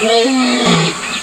Mm-hmm.